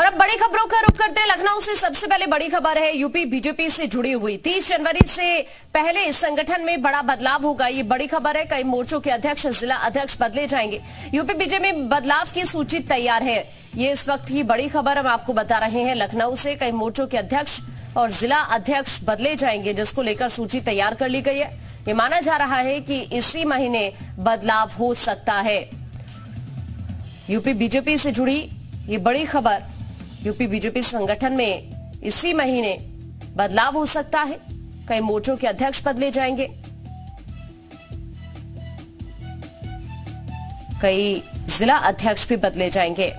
और अब बड़ी खबरों का रुख करते हैं। लखनऊ से सबसे पहले बड़ी खबर है, यूपी बीजेपी से जुड़ी हुई। 30 जनवरी से पहले संगठन में बड़ा बदलाव होगा, ये बड़ी खबर है। कई मोर्चों के अध्यक्ष, जिला अध्यक्ष बदले जाएँगे। यूपी बीजेपी में बदलाव की सूची तैयार है। ये इस वक्त की बड़ी खबर हम आपको बता रहे हैं। लखनऊ से कई मोर्चों के अध्यक्ष और जिला अध्यक्ष बदले जाएँगे, जिसको लेकर सूची तैयार कर ली गई है। ये माना जा रहा है कि इसी महीने बदलाव हो सकता है। यूपी बीजेपी से जुड़ी ये बड़ी खबर। यूपी बीजेपी संगठन में इसी महीने बदलाव हो सकता है। कई मोर्चों के अध्यक्ष बदले जाएँगे। कई जिला अध्यक्ष भी बदले जाएँगे।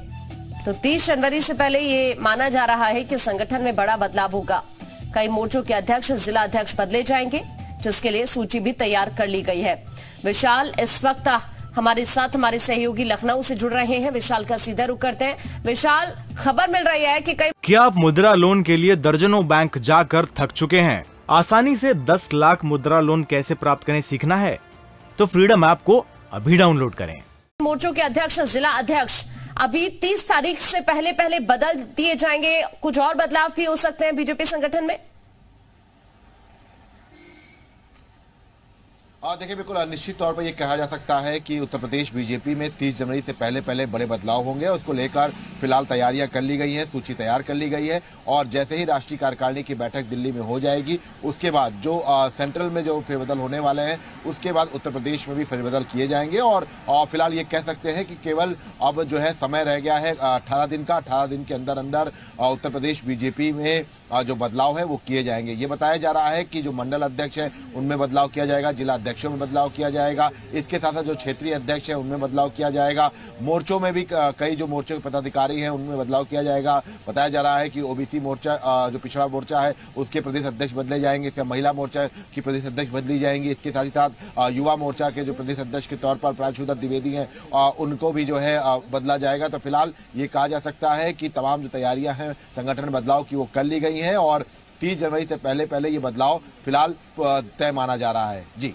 तो 30 जनवरी से पहले ये माना जा रहा है कि संगठन में बड़ा बदलाव होगा। कई मोर्चों के अध्यक्ष, जिला अध्यक्ष बदले जाएँगे, जिसके लिए सूची भी तैयार कर ली गई है। विशाल, इस वक्त हमारे साथ हमारे सहयोगी लखनऊ से जुड़ रहे हैं। विशाल का सीधा रुख करते हैं। विशाल खबर मिल रही है कि कई क्या आप मुद्रा लोन के लिए दर्जनों बैंक जाकर थक चुके हैं? आसानी से 10 लाख मुद्रा लोन कैसे प्राप्त करें सीखना है? तो फ्रीडम ऐप को अभी डाउनलोड करें। मोर्चों के अध्यक्ष जिला अध्यक्ष अभी 30 तारीख से पहले पहले बदल दिए जाएँगे। कुछ और बदलाव भी हो सकते हैं बीजेपी संगठन में? और देखिए, बिल्कुल निश्चित तौर पर यह कहा जा सकता है कि उत्तर प्रदेश बीजेपी में 30 जनवरी से पहले पहले बड़े बदलाव होंगे उसको लेकर फ़िलहाल तैयारियाँ कर ली गई हैं सूची तैयार कर ली गई है और जैसे ही राष्ट्रीय कार्यकारिणी की बैठक दिल्ली में हो जाएगी उसके बाद जो आ, सेंट्रल में जो फेरबदल होने वाले हैं उसके बाद उत्तर प्रदेश में भी फेरबदल किए जाएँगे और फ़िलहाल ये कह सकते हैं कि केवल अब जो है समय रह गया है अठारह दिन का अठारह दिन के अंदर अंदर उत्तर प्रदेश बीजेपी में जो बदलाव है वो किए जाएँगे। ये बताया जा रहा है कि जो मंडल अध्यक्ष हैं उनमें बदलाव किया जाएगा जिला अध्यक्षों में बदलाव किया जाएगा इसके साथ साथ जो क्षेत्रीय अध्यक्ष हैं उनमें बदलाव किया जाएगा। मोर्चों में भी कई जो मोर्चों के पदाधिकारी हैं, उनमें बदलाव किया जाएगा। बताया जा रहा है कि ओबीसी मोर्चा जो पिछड़ा मोर्चा है, उसके प्रदेश अध्यक्ष बदले जाएँगे। इसके महिला मोर्चा की प्रदेश अध्यक्ष बदली जाएँगी। इसके साथ ही साथ युवा मोर्चा के जो प्रदेश अध्यक्ष के तौर पर प्राणशुदा द्विवेदी हैं उनको भी जो है बदला जाएगा। तो फ़िलहाल ये कहा जा सकता है कि तमाम जो तैयारियाँ हैं, संगठन बदलाव की वो कर ली गई हैं और तीस जनवरी से पहले पहले ये बदलाव फ़िलहाल तय माना जा रहा है। जी।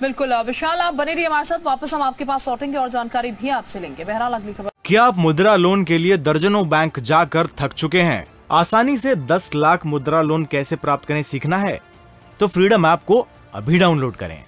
बिल्कुल, विशाल, आप बने रहिए हमारे साथ। वापस हम आपके पास लौटेंगे और जानकारी भी आपसे लेंगे। बहरहाल, अगली खबर क्या आप मुद्रा लोन के लिए दर्जनों बैंक जाकर थक चुके हैं। आसानी से 10 लाख मुद्रा लोन कैसे प्राप्त करें सीखना है? तो फ्रीडम ऐप को अभी डाउनलोड करें।